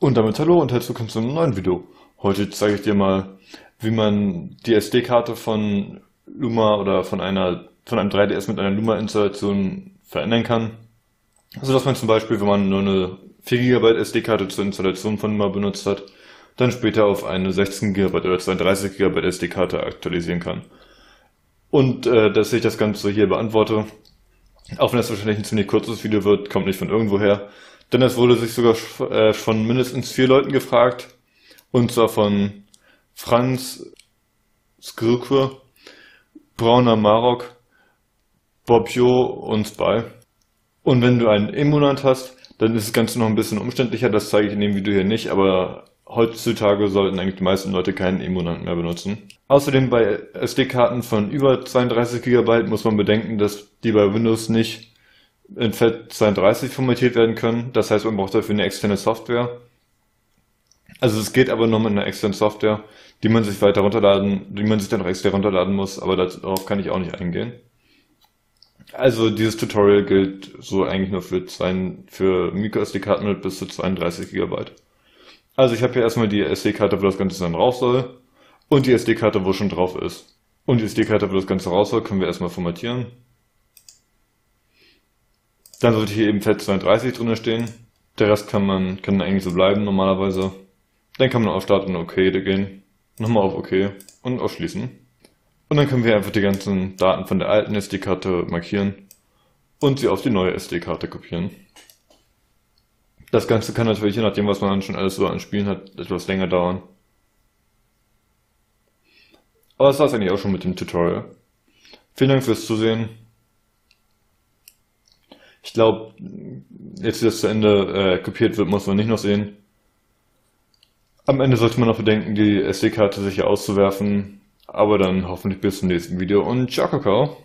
Und damit hallo und herzlich willkommen zu einem neuen Video. Heute zeige ich dir mal, wie man die SD-Karte von Luma oder von einer von einem 3DS mit einer Luma-Installation verändern kann. Also dass man zum Beispiel, wenn man nur eine 4 GB SD-Karte zur Installation von Luma benutzt hat, dann später auf eine 16 GB oder 32 GB SD-Karte aktualisieren kann. Und äh, dass ich das Ganze hier beantworte, auch wenn das wahrscheinlich ein ziemlich kurzes Video wird, kommt nicht von irgendwoher, denn es wurde sich sogar äh, von mindestens vier Leuten gefragt. Und zwar von Franz Skirke, Brauner Marok, Bobjo und Spy. Und wenn du einen Immunant hast, dann ist das Ganze noch ein bisschen umständlicher. Das zeige ich in dem Video hier nicht, aber heutzutage sollten eigentlich die meisten Leute keinen Emunant mehr benutzen. Außerdem bei SD-Karten von über 32 GB muss man bedenken, dass die bei Windows nicht in FAT32 formatiert werden können. Das heißt, man braucht dafür eine externe Software. Also es geht aber nur mit einer externen Software, die man sich weiter runterladen, die man sich dann noch extra runterladen muss, aber darauf kann ich auch nicht eingehen. Also dieses Tutorial gilt so eigentlich nur für, zwei, für MicroSD-Karten mit bis zu 32 GB. Also ich habe hier erstmal die SD-Karte, wo das Ganze dann raus soll und die SD-Karte, wo schon drauf ist. Und die SD-Karte, wo das Ganze raus soll, können wir erstmal formatieren. Dann sollte hier eben FAT32 drin stehen. Der Rest kann man kann eigentlich so bleiben normalerweise. Dann kann man auf Start und OK gehen. Nochmal auf OK und auf Schließen. Und dann können wir einfach die ganzen Daten von der alten SD-Karte markieren und sie auf die neue SD-Karte kopieren. Das Ganze kann natürlich, je nachdem, was man schon alles so an Spielen hat, etwas länger dauern. Aber das war es eigentlich auch schon mit dem Tutorial. Vielen Dank fürs Zusehen. Ich glaube, jetzt wie das zu Ende äh, kopiert wird, muss man nicht noch sehen. Am Ende sollte man noch bedenken, die SD-Karte sicher auszuwerfen. Aber dann hoffentlich bis zum nächsten Video und ciao, Kakao.